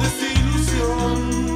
desilusión.